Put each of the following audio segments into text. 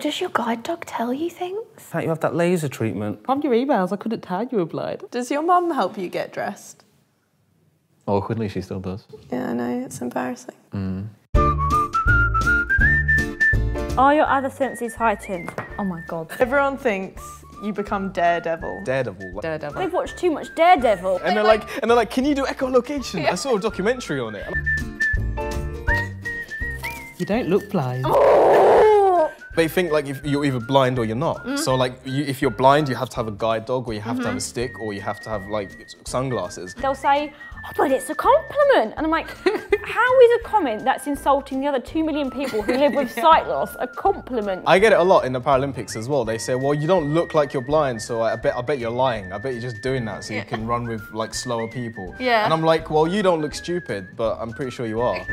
Does your guide dog tell you things? Can't you have that laser treatment? From your emails, I couldn't tell you were blind. Does your mum help you get dressed? Awkwardly, she still does. Yeah, I know, it's embarrassing. Mm. Are your other senses heightened? Oh my god. Everyone thinks you become Daredevil. Daredevil. like- Daredevil. They've watched too much Daredevil. And they're like, and they're like, can you do echolocation? I saw a documentary on it. You don't look blind. They think like if you're either blind or you're not. Mm. So like, you, if you're blind, you have to have a guide dog, or you have to have a mm-hmm. stick, or you have to have like sunglasses. They'll say, oh, but it's a compliment. And I'm like, how is a comment that's insulting the other two million people who live with sight loss a compliment? I get it a lot in the Paralympics as well. They say, well, you don't look like you're blind, so I bet I bet you're lying. I bet you're just doing that so you can run with like slower people. Yeah. And I'm like, well, you don't look stupid, but I'm pretty sure you are.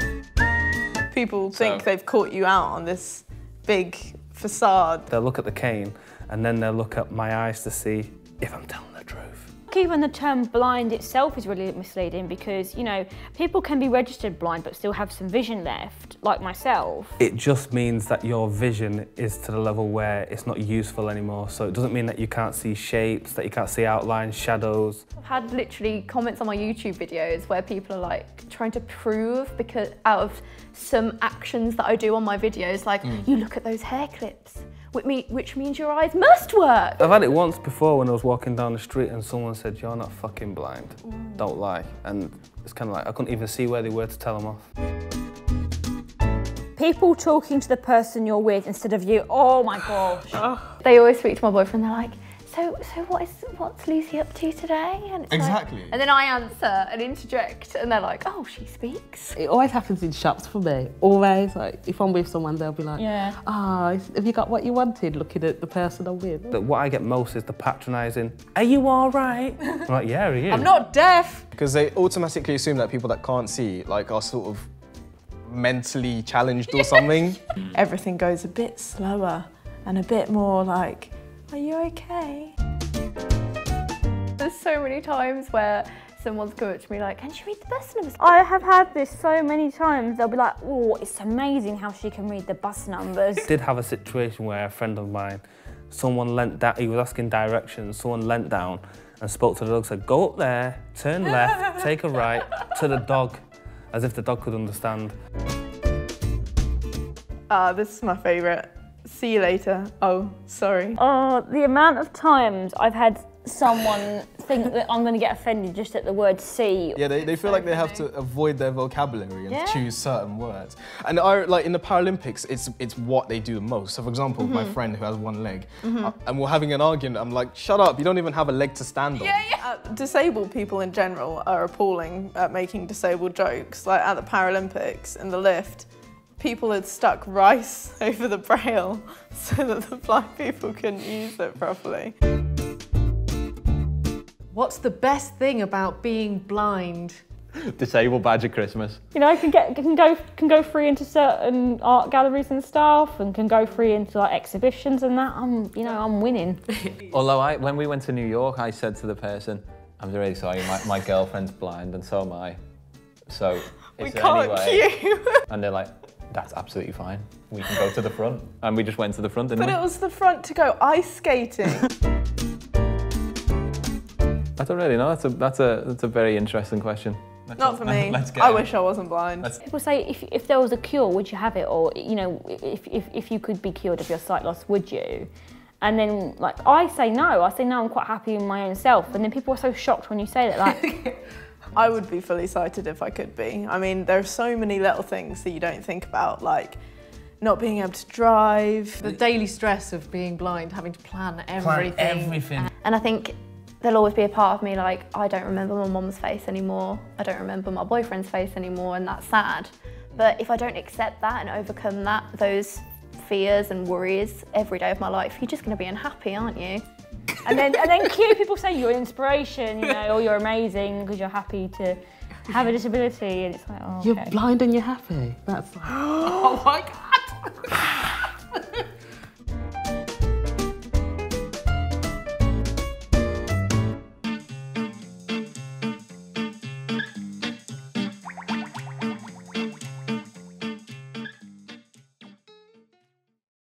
People think So- they've caught you out on this big facade. They'll look at the cane and then they'll look at my eyes to see if I'm telling the truth. Even the term blind itself is really misleading because, you know, people can be registered blind but still have some vision left, like myself. It just means that your vision is to the level where it's not useful anymore. So it doesn't mean that you can't see shapes, that you can't see outlines, shadows. I've had literally comments on my YouTube videos where people are like trying to prove because out of some actions that I do on my videos, like mm. you look at those hair clips, which, me, which means your eyes must work. I've had it once before when I was walking down the street and someone said, You're not fucking blind. Don't lie. And it's kind of like I couldn't even see where they were to tell them off. People talking to the person you're with instead of you. Oh my gosh. They always speak to my boyfriend. They're like, "So, so what is what's Lucy up to today?" And it's like- Exactly. and then I answer and interject, and they're like, "Oh, she speaks." It always happens in shops for me. Always, like if I'm with someone, they'll be like, Yeah. "Ah, is- have you got what you wanted?" Looking at the person I'm with. But what I get most is the patronising, Are you all right? I'm like, Yeah, are you? I'm not deaf. Because they automatically assume that people that can't see like are sort of mentally challenged or something. Everything goes a bit slower and a bit more like, are you okay? There's so many times where someone's come up to me like, "Can she read the bus numbers?" I have had this so many times. They'll be like, oh, it's amazing how she can read the bus numbers. I did have a situation where a friend of mine, someone leant down, he was asking directions, someone leant down and spoke to the dog, said, go up there, turn left, take a right, to the dog, as if the dog could understand. Ah, this is my favourite. See you later. Oh, sorry. Oh, the amount of times I've had someone think that I'm going to get offended just at the word see. Yeah, they, they feel like they have to avoid their vocabulary and choose certain words. And I, like in the Paralympics, it's it's what they do the most. So for example, my friend who has one leg, uh, and we're having an argument. I'm like, shut up! You don't even have a leg to stand on. Yeah, Uh, disabled people in general are appalling at making disabled jokes. Like at the Paralympics in the lift, people had stuck rice over the braille so that the blind people couldn't use it properly. What's the best thing about being blind? Disabled badge at Christmas. You know, I can get can go can go free into certain art galleries and stuff, and can go free into like exhibitions and that. I'm you know I'm winning. Although I, when we went to New York, I said to the person, "I'm really sorry, my, my girlfriend's blind, and so am I. So is We there can't any way?" queue. And they're like, "That's absolutely fine. We can go to the front." And we just went to the front, didn't But we? it was the front to go ice skating. I don't really know. That's a that's a that's a very interesting question. Let's- Not for me. Let's get I it. wish I wasn't blind. People say if if there was a cure, would you have it? Or you know, if if if you could be cured of your sight loss, would you? And then like I say no. I say no. I'm quite happy in my own self. And then people are so shocked when you say that. Like I would be fully sighted if I could be. I mean, there are so many little things that you don't think about, like not being able to drive. The daily stress of being blind, having to plan everything. Plan everything. And I think there'll always be a part of me like I don't remember my mom's face anymore. I don't remember my boyfriend's face anymore, and that's sad. But if I don't accept that and overcome that, those fears and worries every day of my life, you're just going to be unhappy, aren't you? And then and then cute people say you're an inspiration, you know, or you're amazing because you're happy to have a disability, and it's like oh, You're okay. blind and you're happy. That's like, oh my god.